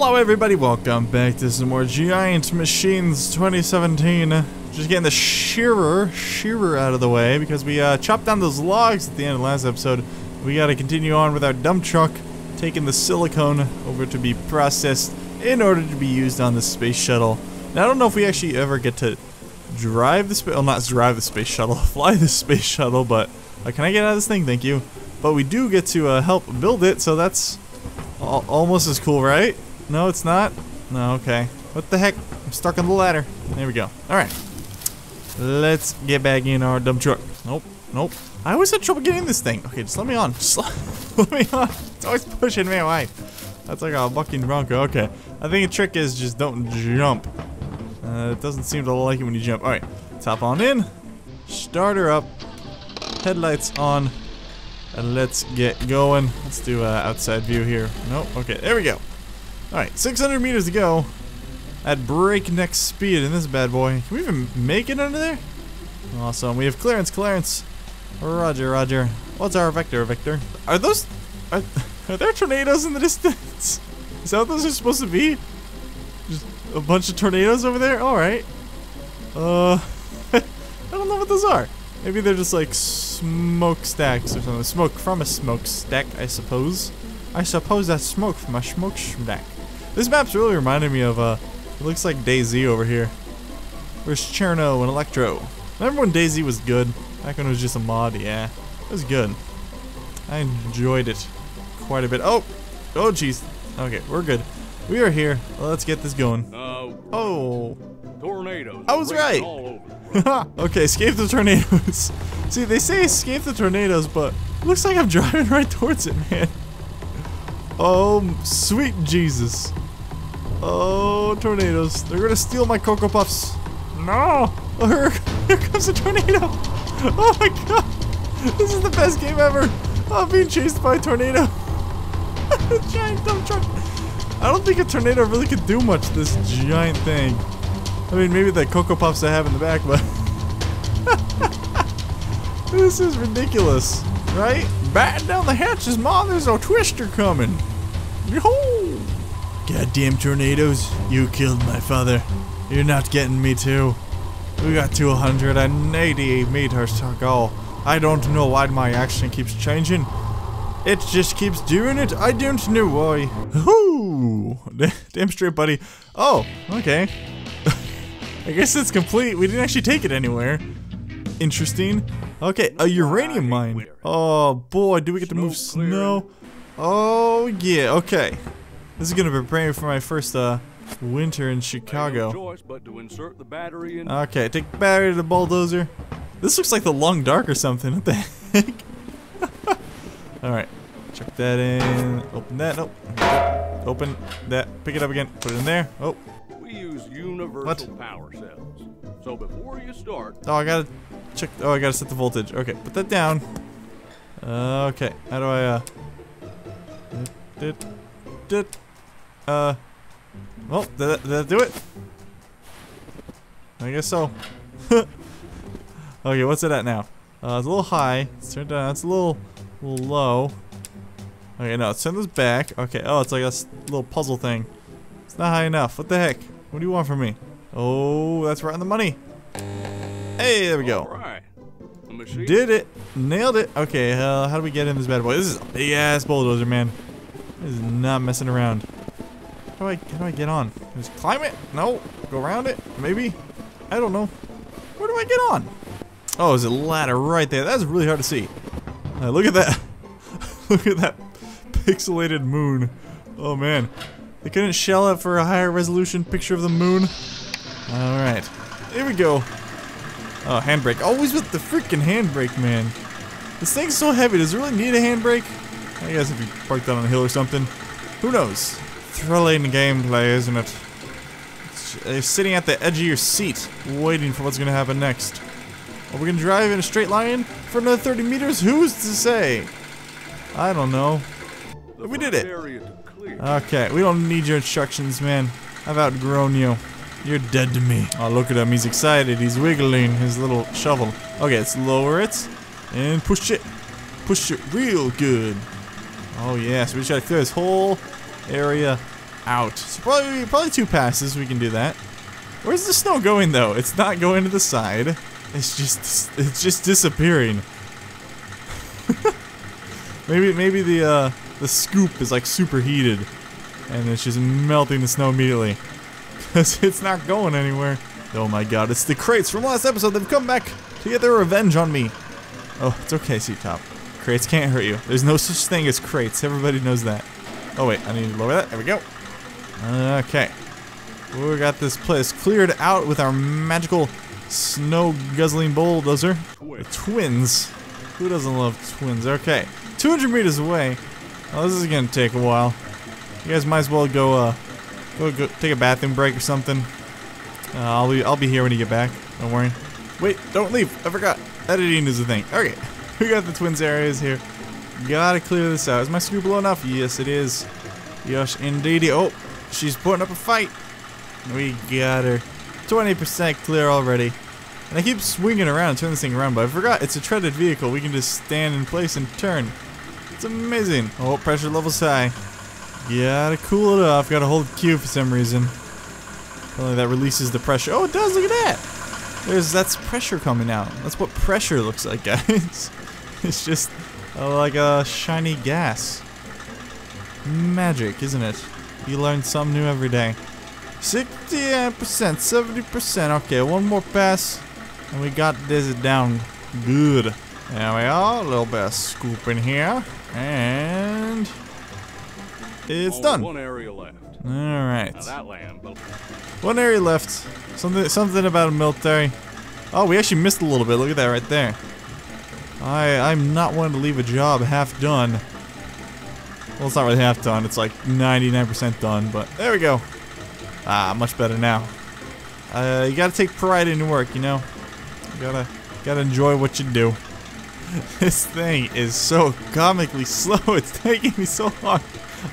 Hello everybody, welcome back to some more Giant Machines 2017. Just getting the shearer, shearer out of the way because we uh, chopped down those logs at the end of the last episode. We gotta continue on with our dump truck, taking the silicone over to be processed in order to be used on the space shuttle. Now I don't know if we actually ever get to drive the space, well not drive the space shuttle, fly the space shuttle, but uh, can I get out of this thing? Thank you. But we do get to uh, help build it, so that's almost as cool, right? No, it's not? No, okay. What the heck? I'm stuck on the ladder. There we go. Alright. Let's get back in our dump truck. Nope. Nope. I always had trouble getting this thing. Okay, just let me on. Just let me on. It's always pushing me away. That's like a bucking bronco. Okay. I think the trick is just don't jump. Uh, it doesn't seem to like it when you jump. Alright. Top on in. Starter up. Headlights on. And let's get going. Let's do uh, outside view here. Nope. Okay, there we go. Alright, 600 meters to go. At breakneck speed in this bad boy. Can we even make it under there? Awesome. We have clearance, clearance. Roger, roger. What's our vector, Victor? Are those... Are, are there tornadoes in the distance? Is that what those are supposed to be? Just a bunch of tornadoes over there? Alright. Uh... I don't know what those are. Maybe they're just like smokestacks or something. Smoke from a smokestack, I suppose. I suppose that's smoke from a smokestack. This map's really reminding me of, uh, it looks like DayZ over here. Where's Cherno and Elektro? Remember when DayZ was good? Back when it was just a mod, yeah. It was good. I enjoyed it quite a bit. Oh! Oh, jeez. Okay, we're good. We are here. Let's get this going. Uh, Oh. tornadoes. I was right. Okay, escape the tornadoes. See, they say escape the tornadoes, but it looks like I'm driving right towards it, man. Oh, sweet Jesus. Oh, tornadoes. They're gonna steal my Cocoa Puffs. No! Oh, here, comes a tornado. Oh my god. This is the best game ever. I'm being chased by a tornado. a giant dump truck. I don't think a tornado really could do much, this giant thing. I mean, maybe the Cocoa Puffs I have in the back, but... this is ridiculous, right? Batten down the hatches, Mom, there's a twister coming. Yo! Goddamn tornadoes, you killed my father. You're not getting me too. We got 280 meters to go. I don't know why my action keeps changing. It just keeps doing it. I don't know why. Whoo! Damn straight, buddy. Oh, okay. I guess it's complete. We didn't actually take it anywhere. Interesting. Okay, a uranium mine. Oh boy, do we get to move snow? Oh yeah, okay. This is gonna prepare me for my first uh winter in Chicago. choice but to insert the battery in. Okay, take the battery to the bulldozer. This looks like the long dark or something. What the heck? Alright. Check that in. Open that. Nope. Open that. Pick it up again. Put it in there. Oh. we use universal power cells. So before you start, Oh, I gotta check. Oh, I gotta set the voltage. Okay, put that down. Uh, okay, how do I, uh. Did, did, uh. Well, did that, did that do it? I guess so. okay, what's it at now? Uh, it's a little high. Let's turn it down. It's a little, little low. Okay, no, let's turn this back. Okay, oh, it's like a little puzzle thing. It's not high enough. What the heck? What do you want from me? Oh, that's right on the money. Hey, there we go. all right. Did it. Nailed it. Okay, uh, how do we get in this bad boy? This is a big ass bulldozer, man. This is not messing around. How do I, how do I get on? Just climb it? No. Go around it? Maybe? I don't know. Where do I get on? Oh, there's a ladder right there. That's really hard to see. Uh, look at that. look at that pixelated moon. Oh, man. They couldn't shell it for a higher resolution picture of the moon. Alright. Here we go. Oh, handbrake. Always with the freaking handbrake, man. This thing's so heavy. Does it really need a handbrake? I guess if you parked that on a hill or something. Who knows? Thrilling gameplay, isn't it? Uh, sitting at the edge of your seat, waiting for what's going to happen next. Are we going to drive in a straight line for another 30 meters? Who's to say? I don't know. We did it. Okay, we don't need your instructions, man. I've outgrown you. You're dead to me. Oh, look at him. He's excited. He's wiggling his little shovel. Okay, let's lower it. And push it. Push it real good. Oh, yeah. So we just gotta clear this whole area out. So probably, probably two passes, we can do that. Where's the snow going though? It's not going to the side. It's just, it's just disappearing. maybe, maybe the, uh, the scoop is like superheated. And it's just melting the snow immediately. Because it's not going anywhere. Oh my god, it's the crates from last episode. They've come back to get their revenge on me. Oh, it's okay, C-Top. Crates can't hurt you. There's no such thing as crates. Everybody knows that. Oh wait, I need to lower that. There we go. Okay. We got this place cleared out with our magical snow guzzling bulldozer. Twins. Who doesn't love twins? Okay. 200 meters away. Oh, this is gonna take a while. You guys might as well go, uh, go, go take a bathroom break or something. Uh, I'll be, I'll be here when you get back. Don't worry. Wait, don't leave. I forgot. Editing is a thing. Okay. We got the twins areas here. Gotta clear this out. Is my scoop low enough? Yes, it is. Yes, indeed. Oh, she's putting up a fight. We got her. 20% clear already. And I keep swinging around and turn this thing around, but I forgot it's a treaded vehicle. We can just stand in place and turn. It's amazing. Oh, pressure level's high. Gotta cool it off. Gotta hold Q for some reason. Only that releases the pressure. Oh, it does. Look at that. There's that's pressure coming out. That's what pressure looks like, guys. it's just uh, like a shiny gas. Magic, isn't it? You learn something new every day. 68%, 70%. Okay, one more pass. And we got this down good. There we are. A little bit of scoop in here. And... It's Only done. One area left. Alright. That land, One area left. Something something about a military. Oh, we actually missed a little bit. Look at that right there. I I'm not one to leave a job half done. Well, it's not really half done. It's like 99% done, but there we go. Ah, much better now. Uh, you gotta take pride in your work, you know. You gotta gotta enjoy what you do. this thing is so comically slow. It's taking me so long.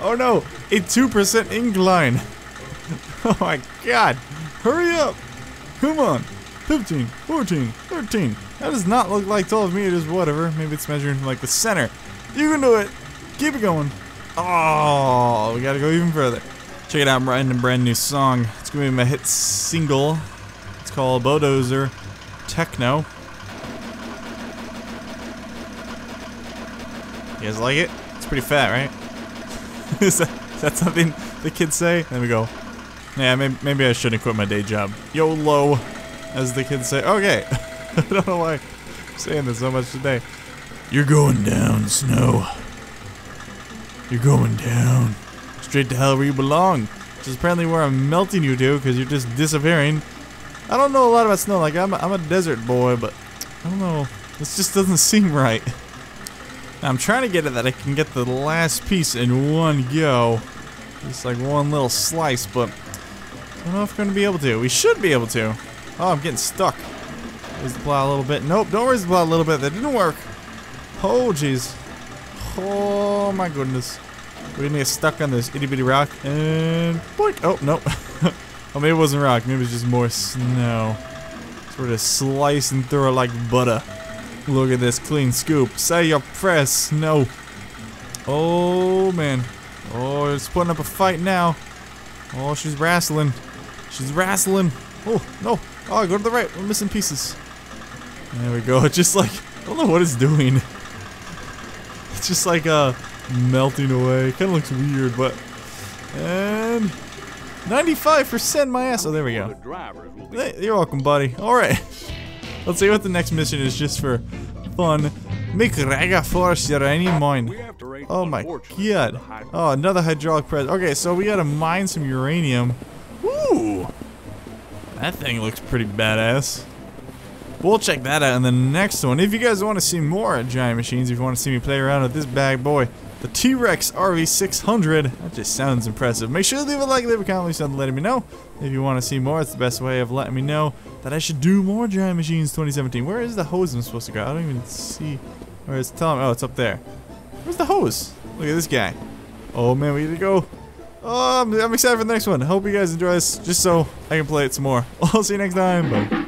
Oh no, a 2% incline. Oh my god. Hurry up. Come on. 15, 14, 13. That does not look like 12 meters, whatever. Maybe it's measuring like the center. You can do it. Keep it going. Oh, we gotta go even further. Check it out, I'm writing a brand new song. It's gonna be my hit single. It's called Bulldozer Techno. You guys like it? It's pretty fat, right? is, that, is that something the kids say? There we go. Yeah, maybe, maybe I shouldn't quit my day job. YOLO, as the kids say. Okay. I don't know why I'm saying this so much today. You're going down, Snow. You're going down. Straight to hell where you belong. Which is apparently where I'm melting you to, because you're just disappearing. I don't know a lot about snow. Like, I'm a, I'm a desert boy, but I don't know. This just doesn't seem right. I'm trying to get it that I can get the last piece in one go. Just like one little slice, but I don't know if we're going to be able to. We should be able to. Oh, I'm getting stuck. Raise the plow a little bit. Nope, don't raise the plow a little bit. That didn't work. Oh, jeez. Oh, my goodness. We're gonna get stuck on this itty bitty rock. And boink. Oh, nope. oh, maybe it wasn't rock. Maybe it was just more snow. Sort of slicing through it like butter. Look at this clean scoop. Say your press, snow. Oh, man. Oh, it's putting up a fight now. Oh, she's wrestling. She's wrestling. Oh, no. Oh, go to the right. We're missing pieces. There we go. It's just like, I don't know what it's doing. It's just like, uh, melting away. Kind of looks weird, but... And... 95% my ass. Oh, there we go. Hey, you're welcome, buddy. Alright. Let's see what the next mission is just for fun. Make Rega Force any mine. Oh my god. Oh, another hydraulic press. Okay, so we gotta mine some uranium. That thing looks pretty badass. We'll check that out in the next one. If you guys want to see more Giant Machines, if you want to see me play around with this bad boy, the T-Rex RV600, that just sounds impressive. Make sure to leave a like, leave a comment, leave something letting me know. If you want to see more, it's the best way of letting me know that I should do more Giant Machines 2017. Where is the hose I'm supposed to go? I don't even see where it's telling me. Oh, it's up there. Where's the hose? Look at this guy. Oh man, we need to go. Oh, I'm, I'm excited for the next one. Hope you guys enjoy this, just so I can play it some more. I'll see you next time. Bye.